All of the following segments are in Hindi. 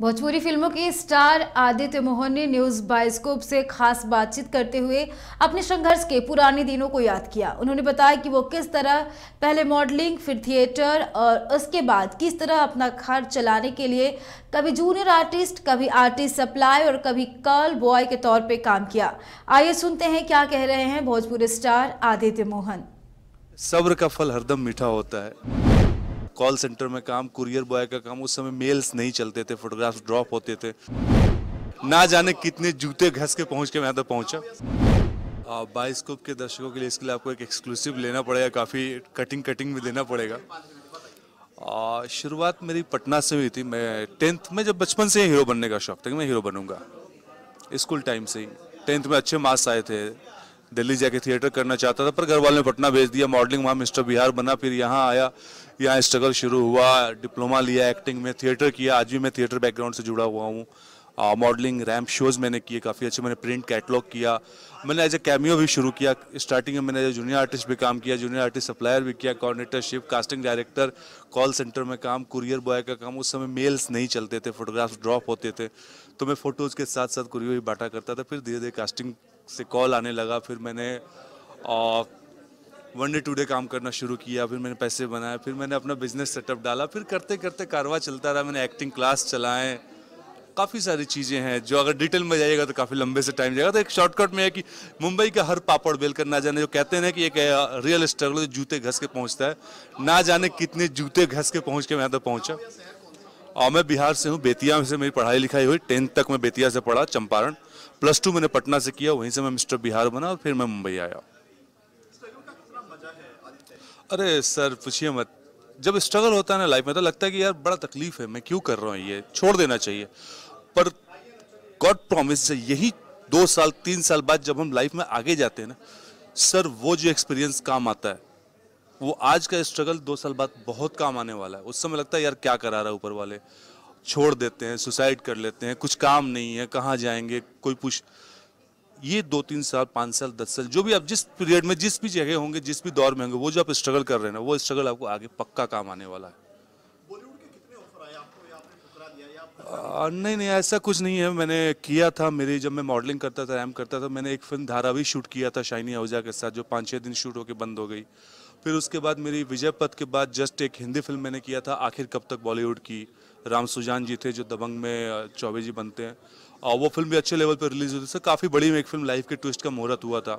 भोजपुरी फ़िल्मों के स्टार आदित्य मोहन ने न्यूज़ बायोस्कोप से खास बातचीत करते हुए अपने संघर्ष के पुराने दिनों को याद किया। उन्होंने बताया कि वो किस तरह पहले मॉडलिंग, फिर थिएटर और उसके बाद किस तरह अपना खर्च चलाने के लिए कभी जूनियर आर्टिस्ट, कभी आर्टिस्ट सप्लाई और कभी कर्ल बॉय के तौर पर काम किया। आइए सुनते हैं क्या कह रहे हैं भोजपुरी स्टार आदित्य मोहन। सब्र का फल हरदम मीठा होता है। कॉल सेंटर में काम कुरियर बॉय का काम, उस समय मेल्स नहीं चलते थे फोटोग्राफ ड्रॉप होते थे। ना जाने कितने जूते घस के पहुँच के मैं तक पहुँचा। बाइस्कोप के दर्शकों के लिए इसके लिए आपको एक एक्सक्लूसिव लेना पड़ेगा, काफ़ी कटिंग कटिंग में देना पड़ेगा। शुरुआत मेरी पटना से हुई थी, मैं टेंथ में जब बचपन से ही हीरो बनने का शौक था कि मैं हीरो बनूँगा। स्कूल टाइम से ही। टेंथ में अच्छे मार्क्स आए थे दिल्ली जाके थिएटर करना चाहता था, पर घर ने पटना भेज दिया मॉडलिंग वहाँ मिस्टर बिहार बना, फिर यहाँ आया। यहाँ स्ट्रगल शुरू हुआ डिप्लोमा लिया एक्टिंग में थिएटर किया, आज भी मैं थिएटर बैकग्राउंड से जुड़ा हुआ हूँ। मॉडलिंग रैम्प शोज़ मैंने किए काफ़ी अच्छे, मैंने प्रिंट कैटलॉग किया। मैंने एज ए कैमियो भी शुरू किया स्टार्टिंग में मैंने एज जूनियर आर्टिस्ट भी काम किया जूनियर आर्टिस्ट सप्लायर भी किया coordinatorship casting director call centre में काम कुरियर बॉय का काम, उस समय मेल्स नहीं चलते थे फोटोग्राफ्स ड्रॉप होते थे। तो मैं फ़ोटोज़ के साथ साथ कुरियर भी बांटा करता था, फिर धीरे धीरे कास्टिंग से कॉल आने लगा, फिर मैंने वन डे टू डे काम करना शुरू किया, फिर मैंने पैसे बनाए, फिर मैंने अपना बिज़नेस सेटअप डाला, फिर करते करते कारवा चलता रहा, मैंने एक्टिंग क्लास चलाए। काफ़ी सारी चीज़ें हैं, जो अगर डिटेल में जाइएगा तो काफ़ी लंबे से टाइम जाएगा। तो एक शॉर्टकट में है कि मुंबई का हर पापड़ बेलकर ना जाने, जो कहते हैं कि एक रियल स्ट्रगल जूते घस के पहुँचता है। ना जाने कितने जूते घस के पहुँच के मैं तक पहुँचा। और मैं बिहार से हूँ, बेतिया से मेरी पढ़ाई लिखाई हुई, टेंथ तक मैं बेतिया से पढ़ा, चंपारण। प्लस टू मैंने पटना से किया, वहीं से मैं मिस्टर बिहार बना और फिर मैं मुंबई आया। अरे सर, पूछिए मत। जब स्ट्रगल होता है ना लाइफ में तो लगता है कि यार बड़ा तकलीफ़ है, मैं क्यों कर रहा हूँ ये? छोड़ देना चाहिए। पर गॉड प्रॉमिस यही दो साल, तीन साल बाद जब हम लाइफ में आगे जाते हैं ना, सर, वो जो एक्सपीरियंस काम आता है वो आज का स्ट्रगल दो साल बाद बहुत काम आने वाला है। उस समय लगता है यार क्या करा रहा है ऊपर वाले? छोड़ देते हैं सुसाइड कर लेते हैं कुछ काम नहीं है कहाँ जाएँगे? कोई पूछ ये दो तीन साल पाँच साल दस साल जो भी आप जिस पीरियड में जिस भी जगह होंगे जिस भी दौर में होंगे वो जो आप स्ट्रगल कर रहे हैं ना वो स्ट्रगल आपको आगे पक्का काम आने वाला है। आ, नहीं नहीं ऐसा कुछ नहीं है। मैंने किया था मेरी जब मैं मॉडलिंग करता था रैम करता था मैंने एक फ़िल्म धारा भी शूट किया था शाइनी आहूजा के साथ जो पाँच छः दिन शूट होकर बंद हो गई। फिर उसके बाद मेरी विजय पथ के बाद जस्ट एक हिंदी फ़िल्म मैंने किया था, आखिर कब तक बॉलीवुड की? राम सुजान जी थे जो दबंग में चौबे जी बनते हैं। और वो फ़िल्म भी अच्छे लेवल पर रिलीज़ हुई थी। काफ़ी बड़ी एक फ़िल्म लाइफ के ट्विस्ट का मुहूर्त हुआ था।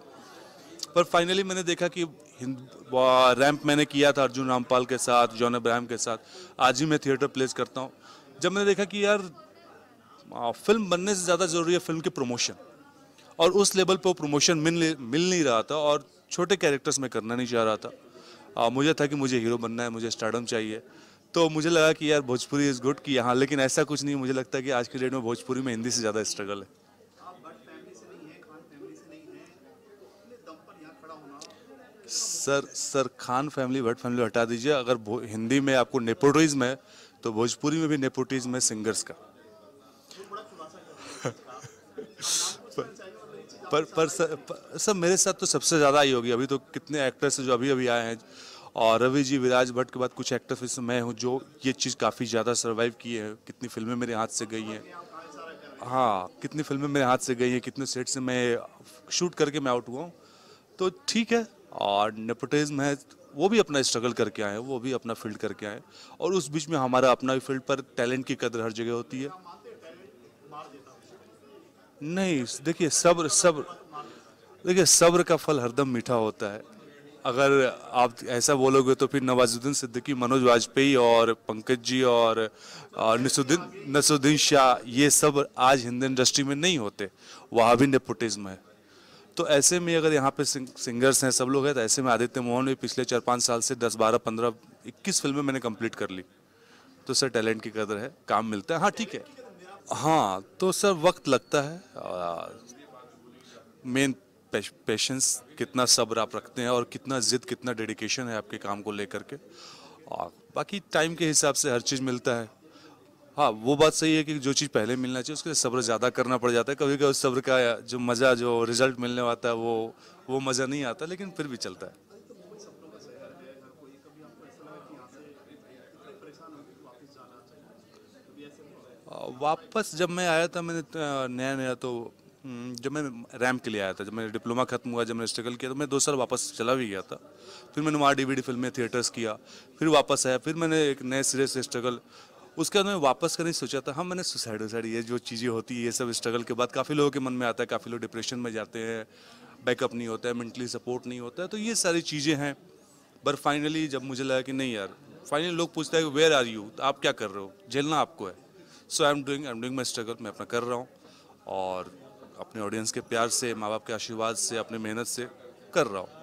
पर फाइनली मैंने देखा कि रैम्प मैंने किया था अर्जुन रामपाल के साथ, जॉन अब्राहम के साथ। आज ही मैं थिएटर प्लेस करता हूँ। जब मैंने देखा कि यार फ़िल्म बनने से ज़्यादा ज़रूरी है फ़िल्म की प्रमोशन और उस लेवल पर प्रमोशन मिल मिल नहीं रहा था और छोटे कैरेक्टर्स में करना नहीं चाह रहा था। आ, मुझे था कि मुझे हीरो बनना है मुझे स्टार्डम चाहिए। तो मुझे लगा कि यार भोजपुरी इज़ गुड कि यहाँ लेकिन ऐसा कुछ नहीं मुझे लगता कि आज की डेट में भोजपुरी में हिंदी से ज़्यादा स्ट्रगल है। Sir sir Khan family Bhatt family हटा दीजिए। अगर हिंदी में आपको नेपोटिज्म है तो भोजपुरी में भी नेपोटिज्म है सिंगर्स का। पर पर सर, सर मेरे साथ तो सबसे ज़्यादा ही होगी। अभी तो कितने एक्टर्स जो अभी अभी आए हैं। और रवि जी विराज भट्ट के बाद कुछ एक्टर्स मैं हूँ जो ये चीज़ काफ़ी ज़्यादा सर्वाइव की है। कितनी फ़िल्में मेरे हाथ से गई हैं। हाँ कितनी फ़िल्में मेरे हाथ से गई हैं कितने सेट से मैं शूट करके मैं आउट हुआ हूँ। तो ठीक है। और नेपोटिज्म है वो भी अपना स्ट्रगल करके आए वो भी अपना फ़ील्ड करके आए और उस बीच में हमारा अपना फ़ील्ड पर टैलेंट की कदर हर जगह होती है। नहीं, देखिए, सब्र सब्र, देखिए, सब्र का फल हरदम मीठा होता है। अगर आप ऐसा बोलोगे तो फिर नवाजुद्दीन सिद्दीकी, मनोज वाजपेयी और पंकज जी और नसुद्दीन नसुद्दीन शाह, ये सब आज हिंदी इंडस्ट्री में नहीं होते। वहाँ भी नेपोटिज्म है। तो ऐसे में अगर यहाँ पे सिंगर्स हैं, सब लोग हैं तो ऐसे में आदित्य मोहन भी पिछले चार पाँच साल से दस, बारह, पंद्रह, इक्कीस फ़िल्में मैंने कंप्लीट कर ली। तो सर, टैलेंट की कदर है, काम मिलता है। हाँ ठीक है। हाँ तो सर वक्त लगता है मेन पेशेंस कितना सब्र आप रखते हैं और कितना जिद, कितना डेडिकेशन है आपके काम को लेकर के। और बाकी टाइम के हिसाब से हर चीज़ मिलता है। हाँ वो बात सही है कि जो चीज़ पहले मिलना चाहिए, उसके लिए सब्र ज़्यादा करना पड़ जाता है। कभी कभी सब्र का जो मज़ा, जो रिज़ल्ट मिलने वाता है, वो वो मज़ा नहीं आता, लेकिन फिर भी चलता है। वापस जब मैं आया था मैंने नया नया तो हम्म, जब मैं रैम के लिए आया था जब मेरा डिप्लोमा खत्म हुआ जब मैंने स्ट्रगल किया तो मैं दो साल वापस चला भी गया था। फिर मैंने वहाँ डीवीडी फ़िल्में थिएटर्स किया फिर वापस आया फिर मैंने एक नए सिरे से स्ट्रगल। उसके बाद मैं वापस का नहीं सोचा था हाँ मैंने सुसाइड वुसाइड ये जो चीज़ें होती है ये सब स्ट्रगल के बाद काफ़ी लोगों के मन में आता है काफ़ी लोग डिप्रेशन में जाते हैं बैकअप नहीं होता है मेंटली सपोर्ट नहीं होता है तो ये सारी चीज़ें हैं। पर फाइनली जब मुझे लगा कि नहीं यार फाइनली लोग पूछते हैं वेयर आर यू आप क्या कर रहे हो? झेलना आपको है. So I am doing I am doing my struggle मैं अपना कर रहा हूँ और अपने ऑडियंस के प्यार से, माँ बाप के आशीर्वाद से, अपने मेहनत से कर रहा हूँ।